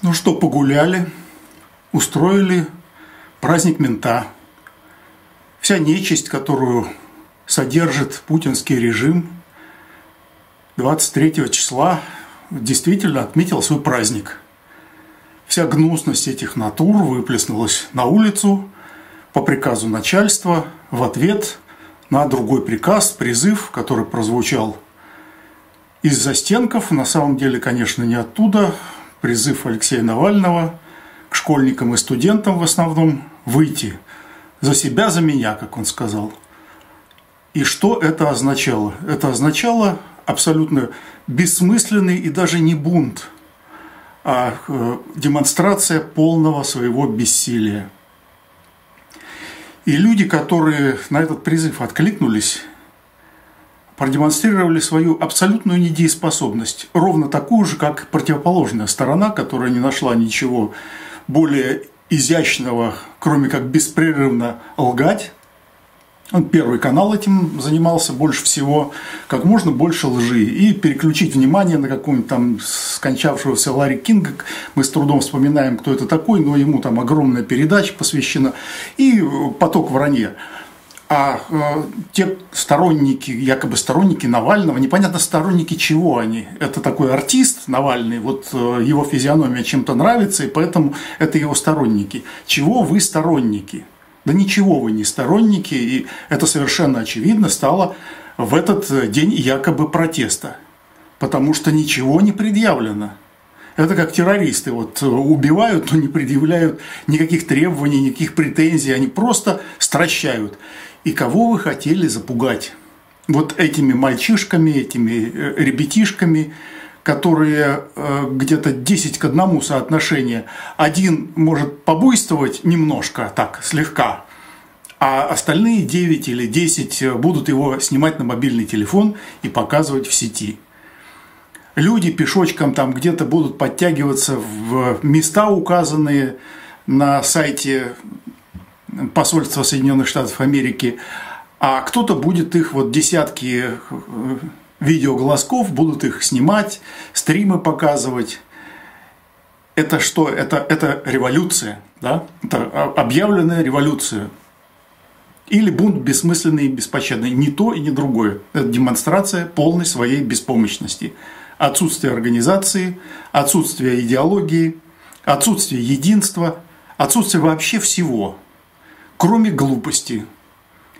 Ну что, погуляли, устроили праздник мента. Вся нечисть, которую содержит путинский режим, 23 числа действительно отметил свой праздник. Вся гнусность этих натур выплеснулась на улицу по приказу начальства в ответ на другой приказ, призыв, который прозвучал из застенков, на самом деле, конечно, не оттуда, призыв Алексея Навального к школьникам и студентам в основном выйти за себя, за меня, как он сказал. И что это означало? Это означало абсолютно бессмысленный и даже не бунт, а э, демонстрация полного своего бессилия. И люди, которые на этот призыв откликнулись, продемонстрировали свою абсолютную недееспособность, ровно такую же, как противоположная сторона, которая не нашла ничего более изящного, кроме как беспрерывно лгать. Он первый канал этим занимался больше всего, как можно больше лжи, и переключить внимание на какого-нибудь там скончавшегося Ларри Кинга. Мы с трудом вспоминаем, кто это такой, но ему там огромная передача посвящена, и поток вранья. А э, те сторонники, якобы сторонники Навального, непонятно сторонники чего они. Это такой артист Навальный, вот э, его физиономия чем-то нравится, и поэтому это его сторонники. Чего вы сторонники? Да ничего вы не сторонники, и это совершенно очевидно стало в этот день якобы протеста. Потому что ничего не предъявлено. Это как террористы вот убивают, но не предъявляют никаких требований, никаких претензий, они просто стращают. И кого вы хотели запугать? Вот этими мальчишками, этими э, ребятишками, которые э, где-то 10 к одному соотношение. Один может побуйствовать немножко, так, слегка, а остальные 9 или 10 будут его снимать на мобильный телефон и показывать в сети. Люди пешочком там где-то будут подтягиваться в места, указанные на сайте посольства Соединенных Штатов Америки, а кто-то будет их вот десятки э, видеоглазков, будут их снимать, стримы показывать. Это что? Это, это революция, да? Это объявленная революция. Или бунт бессмысленный и беспощадный. Ни то и ни другое. Это демонстрация полной своей беспомощности. Отсутствие организации, отсутствие идеологии, отсутствие единства, отсутствие вообще всего – кроме глупости,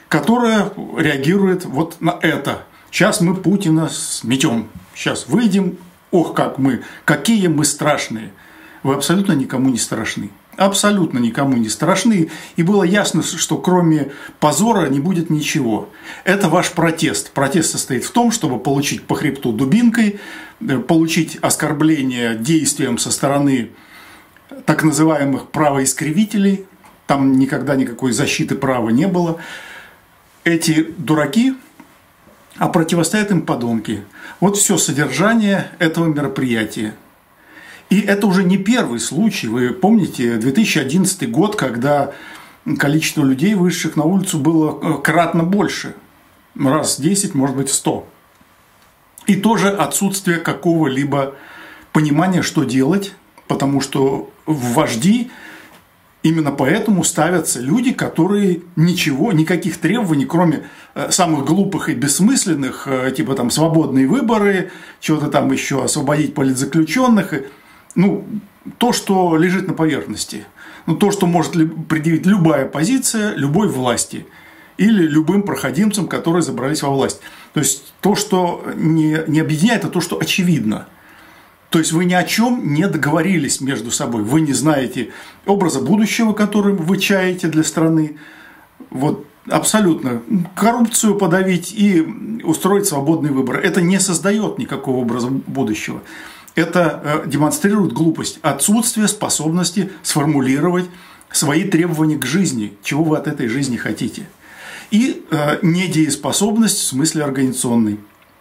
которая реагирует вот на это. Сейчас мы Путина сметем. Сейчас выйдем. Ох, как мы, какие мы страшные. Вы абсолютно никому не страшны. Абсолютно никому не страшны. И было ясно, что кроме позора не будет ничего. Это ваш протест. Протест состоит в том, чтобы получить по хребту дубинкой, э, получить оскорбление действием со стороны так называемых правоискривителей, там никогда никакой защиты права не было. Эти дураки, а противостоят им подонки. Вот все содержание этого мероприятия. И это уже не первый случай. Вы помните 2011 год, когда количество людей, вышедших на улицу, было э, кратно больше. Раз 10, может быть, 100. И тоже отсутствие какого-либо понимания, что делать, потому что вожди Именно поэтому ставятся люди, которые ничего, никаких требований, кроме э, самых глупых и бессмысленных, э, типа там свободные выборы, чего-то там еще освободить политзаключенных, ну, то, что лежит на поверхности, ну, то, что может предъявить любая позиция любой власти или любым проходимцам, которые забрались во власть. То есть то, что не, не объединяет, а то, что очевидно – то есть вы ни о чем не договорились между собой. Вы не знаете образа будущего, который вы чаете для страны. Вот абсолютно. Коррупцию подавить и устроить свободный выбор. Это не создает никакого образа будущего. Это э, демонстрирует глупость, отсутствие способности сформулировать свои требования к жизни, чего вы от этой жизни хотите. И э, недееспособность в смысле организационной.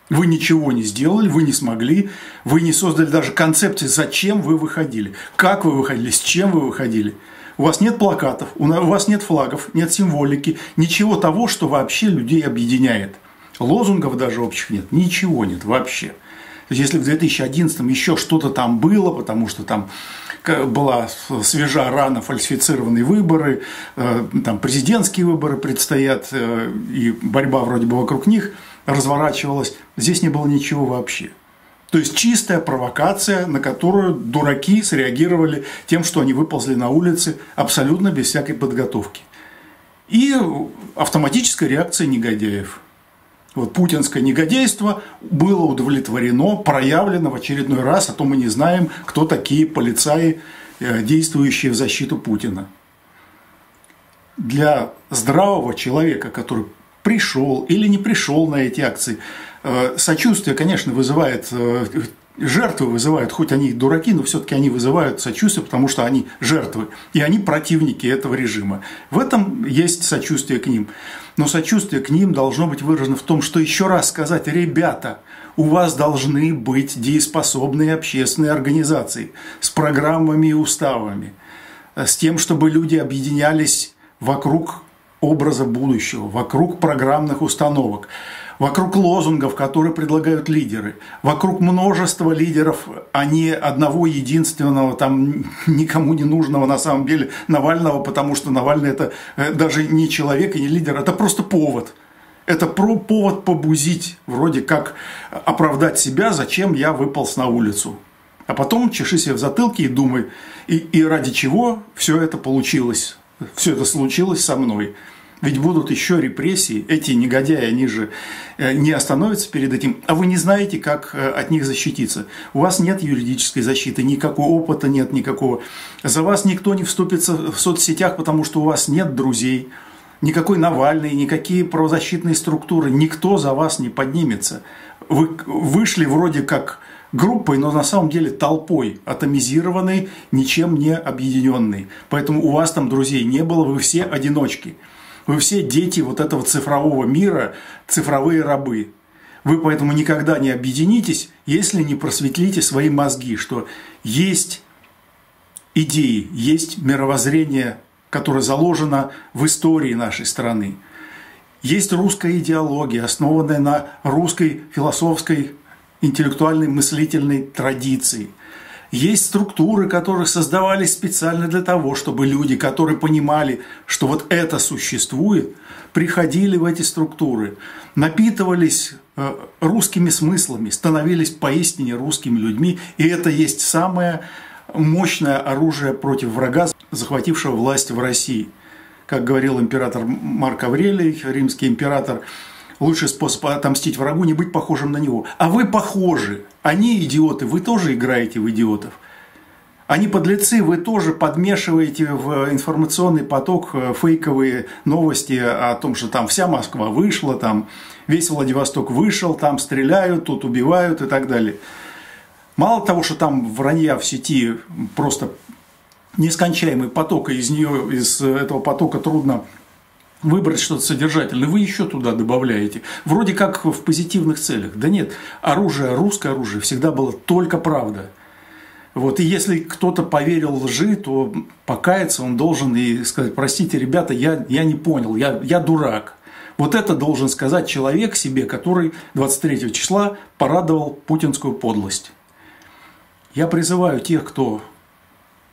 Вы ничего не сделали, вы не смогли, вы не создали даже концепции, зачем вы выходили, как вы выходили, с чем вы выходили. У вас нет плакатов, у вас нет флагов, нет символики, ничего того, что вообще людей объединяет. Лозунгов даже общих нет, ничего нет вообще. То есть, если в 2011 еще что-то там было, потому что там была свежа рана фальсифицированные выборы, э, там президентские выборы предстоят, э, и борьба вроде бы вокруг них разворачивалась. Здесь не было ничего вообще. То есть чистая провокация, на которую дураки среагировали тем, что они выползли на улицы абсолютно без всякой подготовки. И автоматическая реакция негодяев. Вот путинское негодяйство было удовлетворено, проявлено в очередной раз, а то мы не знаем, кто такие полицаи, э, действующие в защиту Путина. Для здравого человека, который пришел или не пришел на эти акции, э, сочувствие, конечно, вызывает э, жертвы вызывают, хоть они дураки, но все-таки они вызывают сочувствие, потому что они жертвы, и они противники этого режима. В этом есть сочувствие к ним. Но сочувствие к ним должно быть выражено в том, что еще раз сказать, ребята, у вас должны быть дееспособные общественные организации с программами и уставами, с тем, чтобы люди объединялись вокруг образа будущего, вокруг программных установок вокруг лозунгов, которые предлагают лидеры, вокруг множества лидеров, а не одного единственного, там никому не нужного на самом деле Навального, потому что Навальный это э, даже не человек и не лидер, это просто повод. Это про повод побузить, вроде как оправдать себя, зачем я выполз на улицу. А потом чеши себе в затылке и думай, и, и ради чего все это получилось, все это случилось со мной. Ведь будут еще репрессии, эти негодяи, они же э, не остановятся перед этим, а вы не знаете, как э, от них защититься. У вас нет юридической защиты, никакого опыта нет никакого. За вас никто не вступится в соцсетях, потому что у вас нет друзей, никакой Навальный, никакие правозащитные структуры, никто за вас не поднимется. Вы вышли вроде как группой, но на самом деле толпой, атомизированной, ничем не объединенной. Поэтому у вас там друзей не было, вы все одиночки. Вы все дети вот этого цифрового мира, цифровые рабы. Вы поэтому никогда не объединитесь, если не просветлите свои мозги, что есть идеи, есть мировоззрение, которое заложено в истории нашей страны. Есть русская идеология, основанная на русской философской, интеллектуальной, мыслительной традиции – есть структуры, которые создавались специально для того, чтобы люди, которые понимали, что вот это существует, приходили в эти структуры, напитывались э, русскими смыслами, становились поистине русскими людьми. И это есть самое мощное оружие против врага, захватившего власть в России. Как говорил император Марк Аврелий, римский император, лучший способ отомстить врагу – не быть похожим на него. А вы похожи. Они идиоты, вы тоже играете в идиотов. Они подлецы, вы тоже подмешиваете в информационный поток э, фейковые новости о том, что там вся Москва вышла, там весь Владивосток вышел, там стреляют, тут убивают и так далее. Мало того, что там вранья в сети просто нескончаемый поток, и из нее, из этого потока трудно выбрать что-то содержательное, вы еще туда добавляете. Вроде как в позитивных целях. Да нет, оружие, русское оружие всегда было только правда. Вот, и если кто-то поверил лжи, то покаяться он должен и сказать, простите, ребята, я, я не понял, я, я дурак. Вот это должен сказать человек себе, который 23 числа порадовал путинскую подлость. Я призываю тех, кто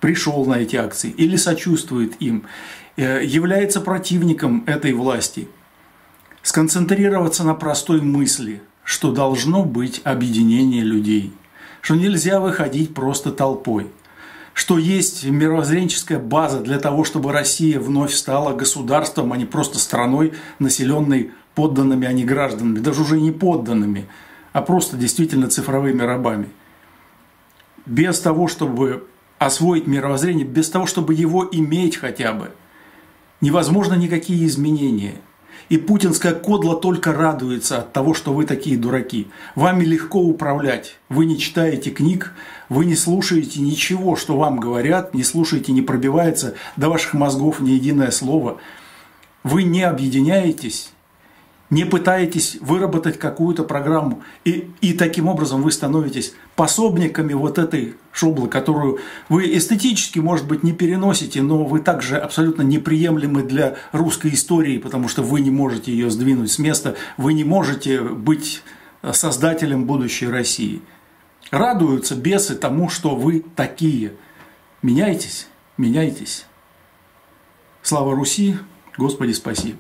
пришел на эти акции или сочувствует им, является противником этой власти, сконцентрироваться на простой мысли, что должно быть объединение людей, что нельзя выходить просто толпой, что есть мировоззренческая база для того, чтобы Россия вновь стала государством, а не просто страной, населенной подданными, а не гражданами, даже уже не подданными, а просто действительно цифровыми рабами. Без того, чтобы освоить мировоззрение, без того, чтобы его иметь хотя бы – невозможно никакие изменения. И путинская кодла только радуется от того, что вы такие дураки. Вами легко управлять. Вы не читаете книг, вы не слушаете ничего, что вам говорят, не слушаете, не пробивается до ваших мозгов ни единое слово. Вы не объединяетесь, не пытаетесь выработать какую-то программу, и, и таким образом вы становитесь пособниками вот этой шоблы, которую вы эстетически, может быть, не переносите, но вы также абсолютно неприемлемы для русской истории, потому что вы не можете ее сдвинуть с места, вы не можете быть создателем будущей России. Радуются бесы тому, что вы такие. Меняйтесь, меняйтесь. Слава Руси, Господи спаси.